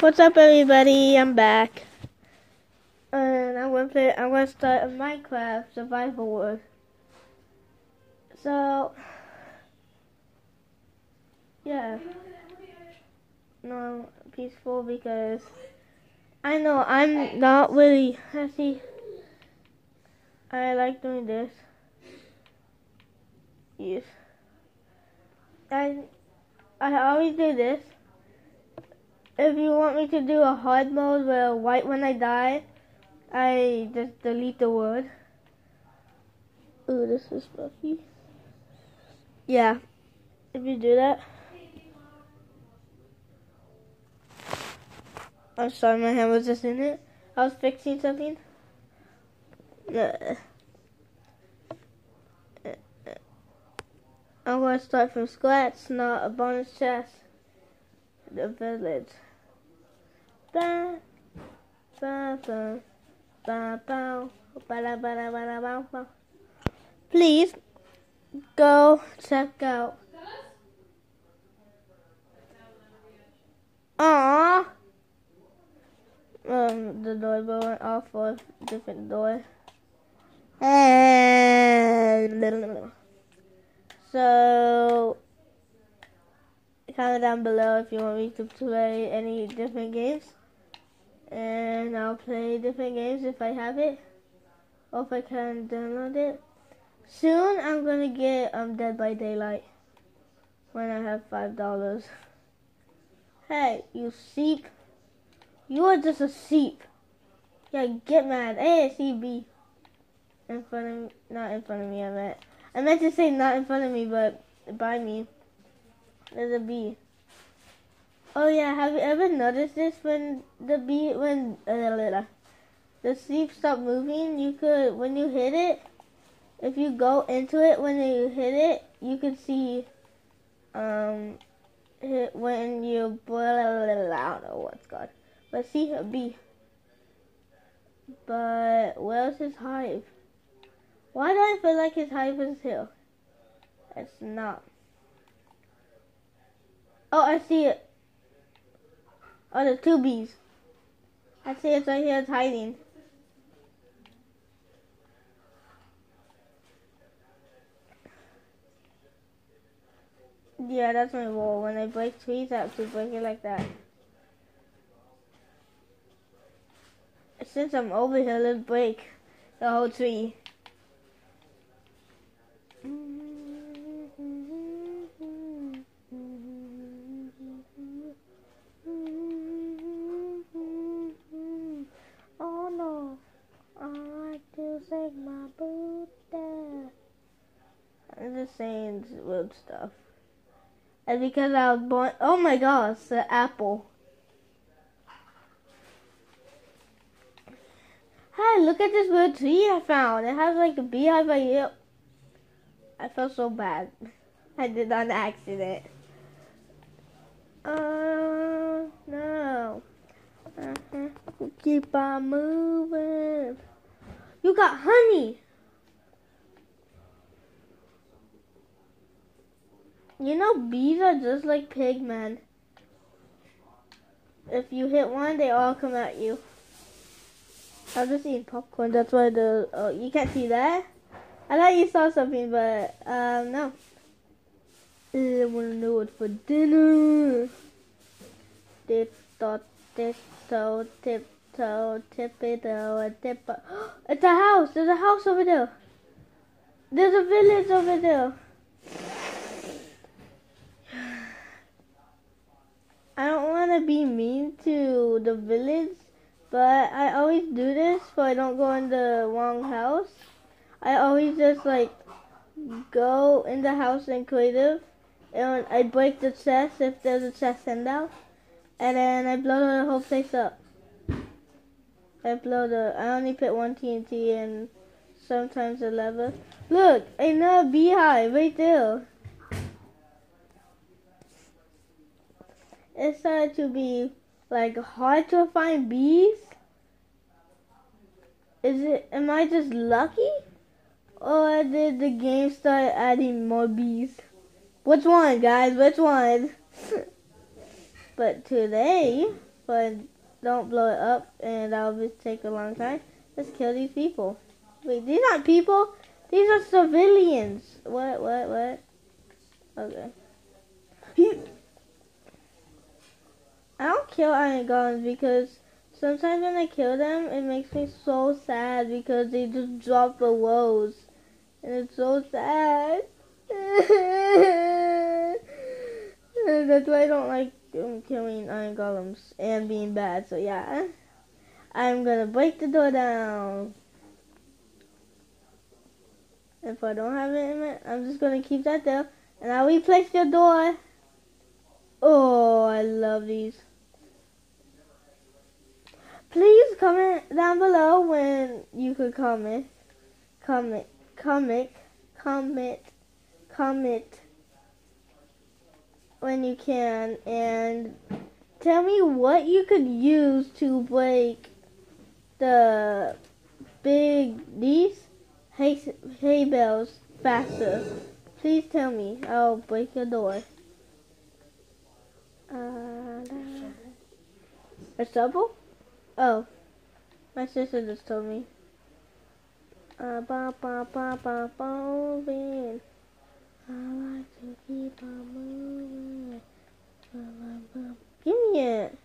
What's up, everybody? I'm back, and I'm gonna play. I'm gonna start a Minecraft survival world. So, yeah, no peaceful because I know I'm not really happy. I like doing this. Yes, I I always do this if you want me to do a hard mode where white when I die, I just delete the word. Ooh, this is fluffy. Yeah, if you do that. I'm sorry, my hand was just in it. I was fixing something. I'm going to start from scratch, not a bonus chest. The village. Ba, ba, ba, ba, ba, ba, ba, ba, ba, ba. Please go check out. Aww. Um, the doorbell went off for a different door. And so comment down below if you want me to play any different games. And I'll play different games if I have it. Or if I can download it. Soon I'm gonna get um Dead by Daylight. When I have five dollars. Hey, you sheep. You are just a sheep. Yeah, get mad. ASCB. In front of me. Not in front of me, I meant. I meant to say not in front of me, but by me. There's a bee. Oh yeah, have you ever noticed this when the bee when uh, the sheep stop moving? You could when you hit it, if you go into it when you hit it, you could see um when you blah, I don't know what's called. But see a bee. But where's his hive? Why do I feel like his hive is here? It's not. Oh, I see it. Oh, there's two bees. I see it's right here. It's hiding. Yeah, that's my rule. When I break trees, I have to break it like that. Since I'm over here, let's break the whole tree. my Saying weird stuff. And because I was born, oh my gosh, the apple. Hi, look at this weird tree I found. It has like a beehive right here. I felt so bad. I did on accident. Oh, no. Uh -huh. Keep on moving. You got honey. You know bees are just like pigmen. If you hit one, they all come at you. I'm just eating popcorn. That's why the oh you can't see that. I thought you saw something, but um no. I wanna know what's for dinner. Tip dot tip toe tip toe. It's a house. There's a house over there. There's a village over there. I don't want to be mean to the village, but I always do this so I don't go in the wrong house. I always just like go in the house in creative and I break the chest if there's a chest in there and then I blow the whole place up. I blow the. I only put one TNT and sometimes a lever. Look, another beehive right there. it started to be like hard to find bees. Is it? Am I just lucky, or did the game start adding more bees? Which one, guys? Which one? but today, but don't blow it up, and that'll just take a long time. Let's kill these people. Wait, these aren't people. These are civilians. What? What? What? Okay. I don't kill iron golems because sometimes when I kill them, it makes me so sad because they just drop the woes. And it's so sad. That's why I don't like um, killing iron golems and being bad. So yeah, I'm gonna break the door down. If I don't have it in it, I'm just gonna keep that there. And I'll replace your door. Oh, I love these. Please comment down below when you could comment, comment, comment, comment, comment when you can, and tell me what you could use to break the big these hay, hay bales faster. Please tell me. I'll break the door. Uh, a shovel? Oh, my sister just told me. Uh, ba ba ba ba moving. I like to keep on moving. Ba, ba, ba. Give me it.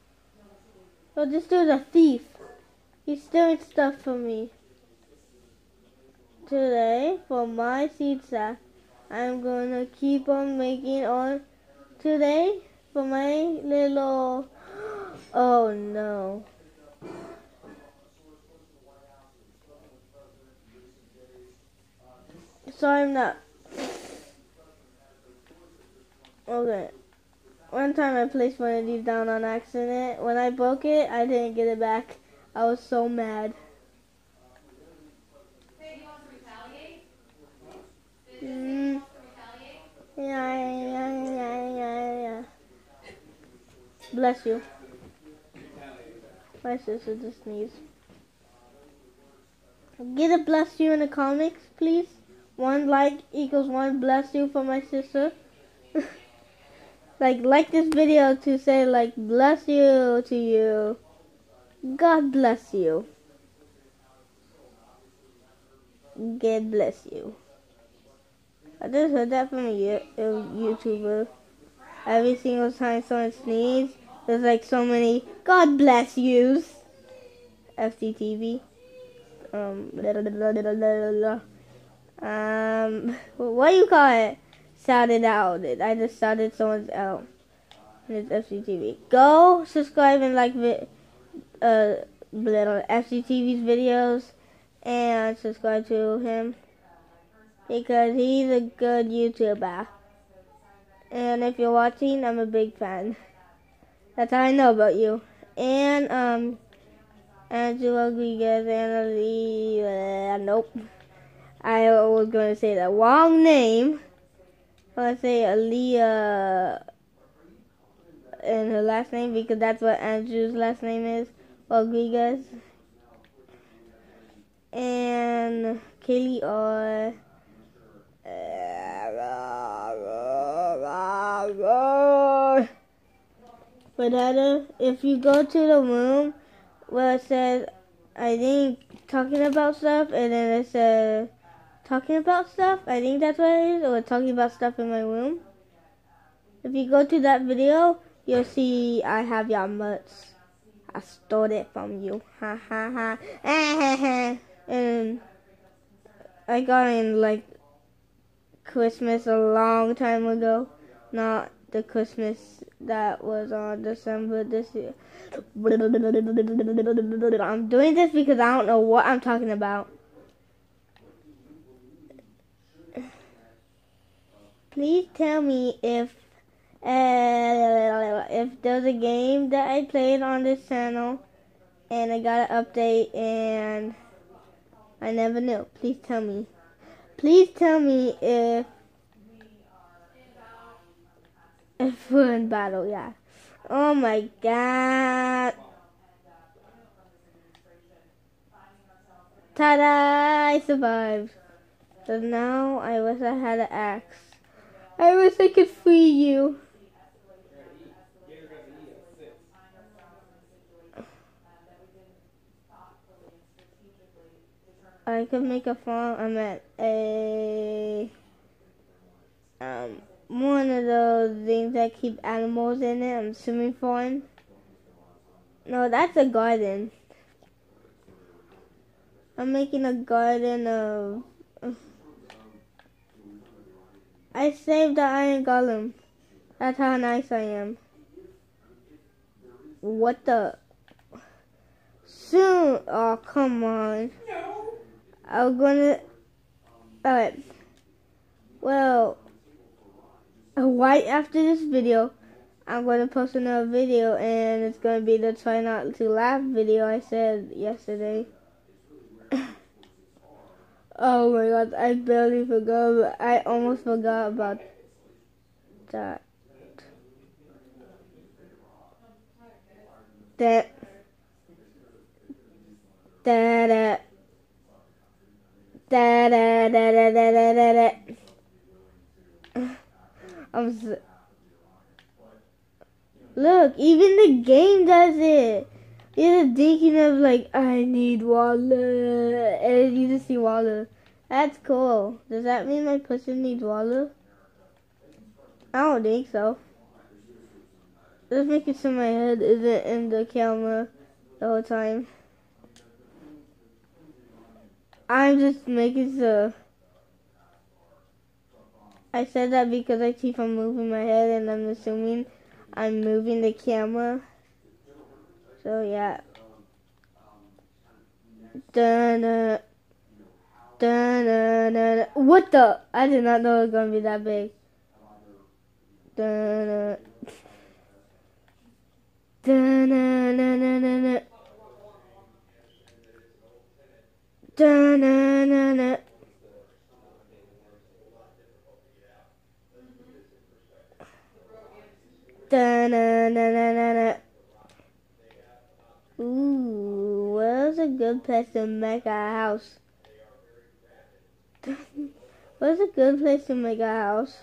Oh, this dude's a thief. He's stealing stuff from me. Today, for my pizza, I'm gonna keep on making on. Today, for my little. Oh no. So I'm not. Okay. One time I placed one of these down on accident. When I broke it, I didn't get it back. I was so mad. Mm-hmm. Yeah, yeah, yeah, yeah, yeah. Bless you. My sister just sneezed. Get a bless you in the comics, please. One like equals one bless you for my sister. like, like this video to say, like, bless you to you. God bless you. God bless you. I just heard that from a, YouTuber. Every single time someone sneezes, there's like so many God bless yous. FTTV. Um, um, what do you call it? Sounded out. I just sounded someone's out. It's FCTV. Go subscribe and like vi- uh, little FCTV's videos and subscribe to him because he's a good YouTuber. And if you're watching, I'm a big fan. That's how I know about you. And um, Angela Rodriguez and uh, nope. I was going to say the wrong name. Let's say Aaliyah and her last name because that's what Andrew's last name is, Rodriguez. And Kaylee or Whatever. If you go to the room where it says, I think, talking about stuff, and then it says, talking about stuff. I think that's what it is, or talking about stuff in my room. If you go to that video, you'll see I have your mutts. I stole it from you. Ha ha ha. Eh, and I got in like Christmas a long time ago. Not the Christmas that was on December this year. I'm doing this because I don't know what I'm talking about. Please tell me if uh, if there's a game that I played on this channel and I got an update and I never knew. Please tell me. Please tell me if if we're in battle. Yeah. Oh my god. Ta-da! I survived. So now I wish I had an axe. I wish I could free you. I could make a farm. I'm at a um one of those things that keep animals in it. I'm swimming farm. No, that's a garden. I'm making a garden of I saved the iron golem. That's how nice I am. What the? Soon. Oh, come on. No. I'm gonna. Alright. Well, right after this video, I'm gonna post another video, and it's gonna be the try not to laugh video I said yesterday. Oh my god, I barely forgot. I almost forgot about that. That. Da da. Da da da da da da da. I'm s Look, even the game does it. You're just thinking of like, I need water, and you just see water. That's cool. Does that mean my pussy needs water? I don't think so. Just making sure my head isn't in the camera the whole time. I'm just making sure. I said that because I keep on moving my head and I'm assuming I'm moving the camera. So yeah. Dun, dun, dun, dun, What the? I did not know it was gonna be that big. Dun, dun. Dun, dun, dun, dun, dun, dun. Dun, dun, dun. Dun, dun, dun, dun, dun, dun. Ooh, where's a good place to make a house? where's a good place to make a house?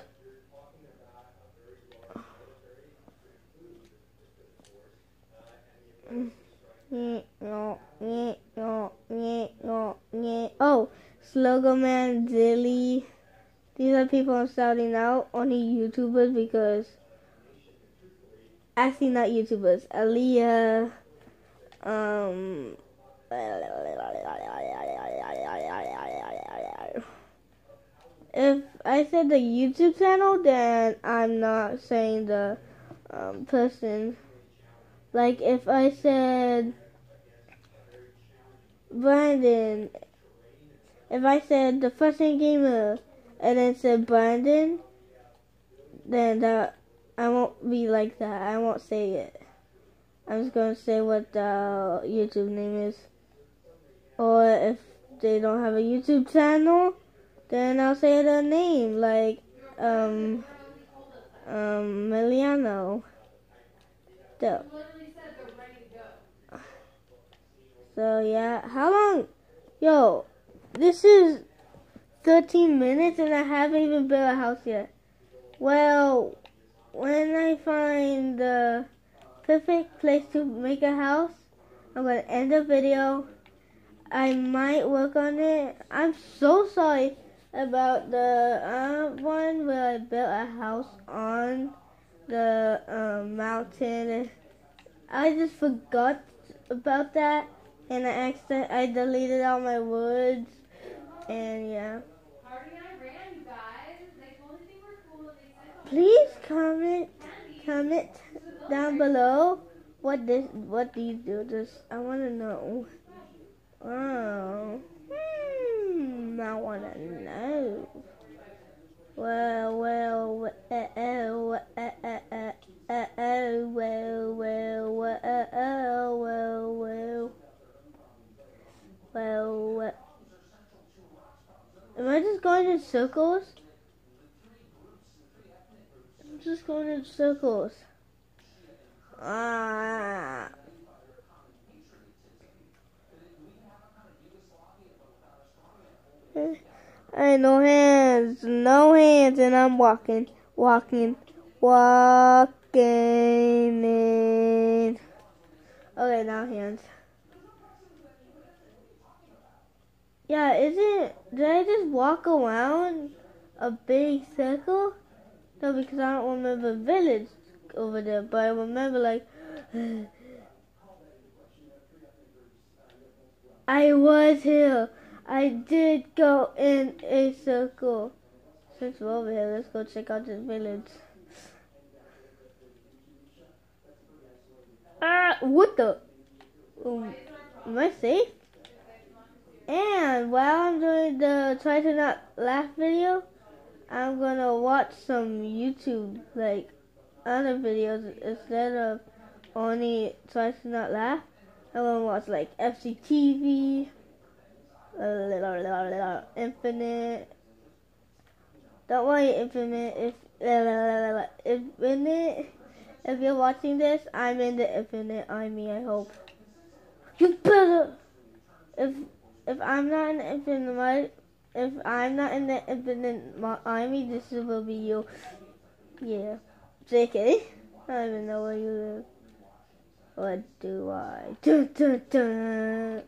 Oh, Slogo Man, Dilly. These are people I'm shouting out, only YouTubers because actually not YouTubers. Aaliyah, um, if I said the YouTube channel, then I'm not saying the um, person. Like if I said Brandon, if I said the first name gamer and then said Brandon, then that I won't be like that. I won't say it. I'm just gonna say what the YouTube name is. Or if they don't have a YouTube channel, then I'll say the name like um um Miliano. So, so yeah, how long? Yo, this is 13 minutes and I haven't even built a house yet. Well, when I find the perfect place to make a house, I'm going to end the video. I might work on it. I'm so sorry about the uh, one where I built a house on the um, mountain. I just forgot about that, and I accident I deleted all my words, and yeah. Please comment comment down below what this what these do. Just I want to know. Oh, hmm, I want to know. Well, well, well, uh, uh, uh, uh, uh, uh, uh, well, well, uh, uh, well, well, well, well. Am I just going in circles? I'm just going in circles. Ah. I no hands, no hands, and I'm walking, walking, walking in. Okay, now hands. Yeah, isn't did I just walk around a big circle? No, because I don't remember village over there, but I remember like I was here. I did go in a circle. Since we're over here, let's go check out this village. Ah, what the? Um, am I safe? And while I'm doing the try to not laugh video, I'm gonna watch some YouTube, like other videos instead of only try to not laugh. I'm gonna watch like FCTV, uh, Infinite. Don't worry, Infinite. If Infinite, if you're watching this, I'm in the Infinite Army. I hope. You better. If if I'm not in the Infinite, if I'm not in the Infinite Army, this will be you. Yeah. JK. I don't even know where you live. What do I? Dun.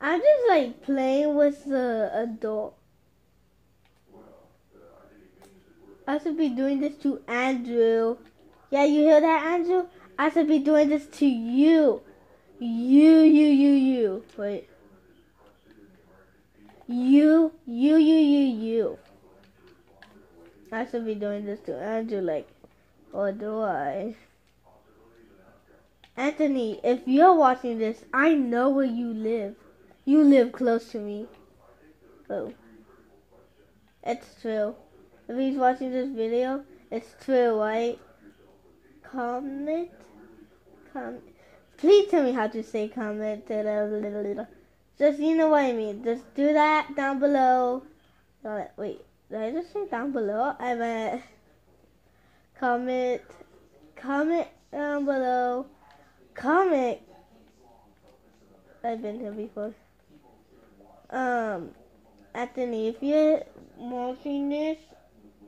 I'm just like playing with the adult. I should be doing this to Andrew. Yeah, you hear that, Andrew? I should be doing this to you. You, you, you, you. Wait. You, you, you, you, you. I should be doing this to Andrew, like, or do I? Anthony, if you're watching this, I know where you live. You live close to me. Oh. It's true. If he's watching this video, it's true, right? Comment? Comment. Please tell me how to say comment. Just, you know what I mean. Just do that down below. Wait, did I just say down below? I meant comment. Comment down below Comment. I've been here before. Um, Anthony, if you're watching this,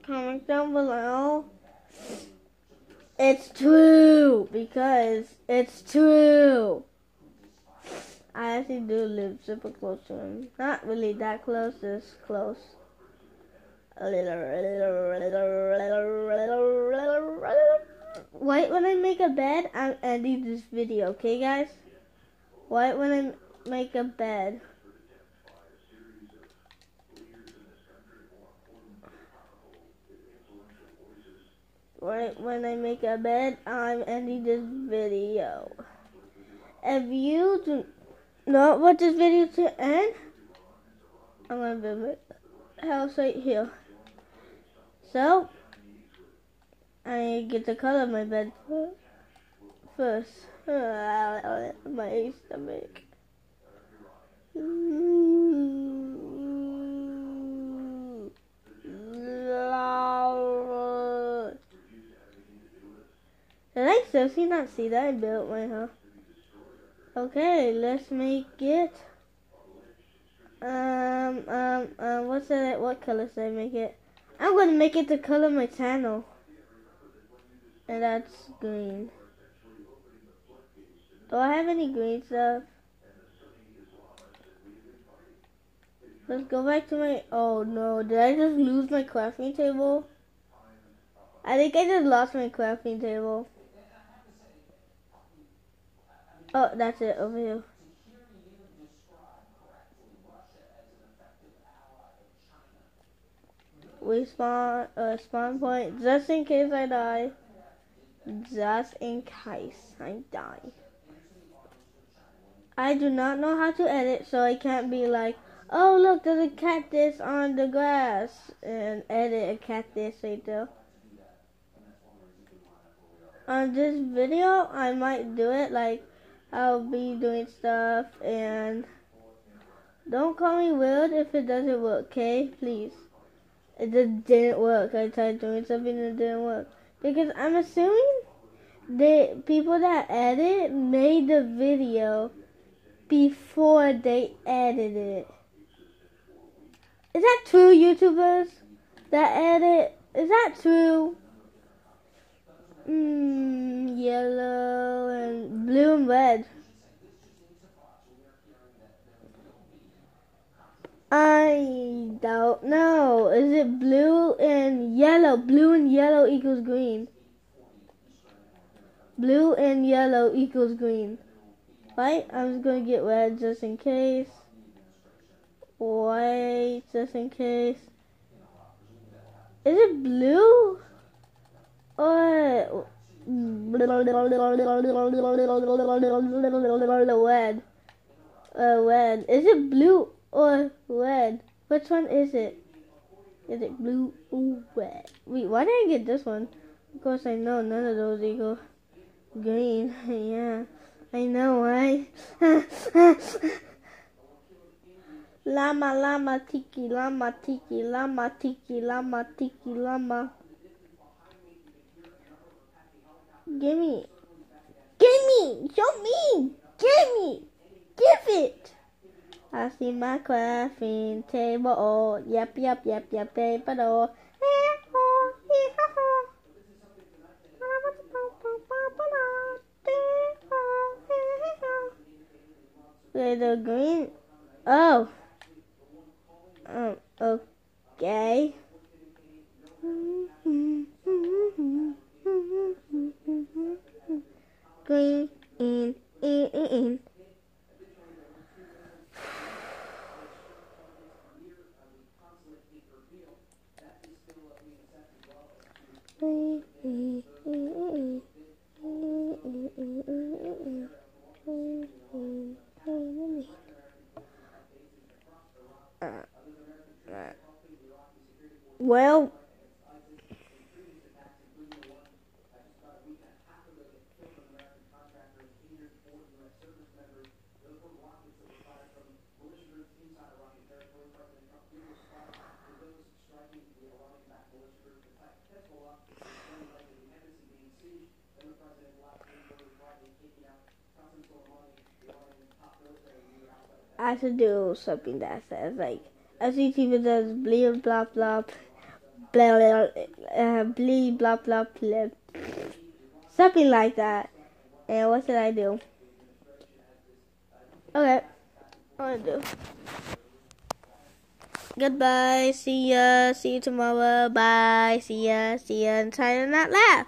comment down below. It's true because it's true. I actually do live super close to him. Not really that close, just close. A little, a little, a little, a little, a little, little, little. Wait when I make a bed, I'm ending this video, okay guys? Wait when I make a bed. Right when I make a bed, I'm ending this video. If you do not want this video to end, I'm gonna build my house right here. So, I get to color my bed first. my stomach. Did I seriously not see that I built my house? Okay, let's make it. Um, um, um, what's that? What color should I make it? I'm gonna make it the color of my channel and that's green. Do I have any green stuff? Let's go back to my, oh no, did I just lose my crafting table? I think I just lost my crafting table. Oh, that's it, over here. We spawn, uh, spawn point, just in case I die just in case I die. I do not know how to edit, so I can't be like, oh look, there's a cactus on the grass, and edit a cactus right there. On this video, I might do it, like, I'll be doing stuff, and don't call me weird if it doesn't work, okay? Please. It just didn't work. I tried doing something and it didn't work. Because I'm assuming the people that edit made the video before they edited it. Is that true, YouTubers? That edit? Is that true? Mmm, yellow and blue and red. I don't know. Is it blue and yellow? Blue and yellow equals green. Blue and yellow equals green. Right? I'm just going to get red just in case. White just in case. Is it blue? Or red? Uh, red. Is it blue or red? Which one is it? Is it blue or red? Wait, why did I get this one? Of course I know none of those equal green. yeah, I know, right? Llama, llama, tiki, llama, tiki, llama, tiki, llama, tiki, llama. Gimme. Gimme! Show me! Gimme! Give it! I see my crafting table. Oh, yep, yep, yep, yep, paper door. Little green. Oh. Um, okay. Green in, in, in. Well, I should do something that says like SCTV does blah blah blah blah blah uh, blah blah blah something like that. And what should I do? Okay, I want to do. Goodbye. See ya. See you tomorrow. Bye. See ya. See ya. And try to not laugh.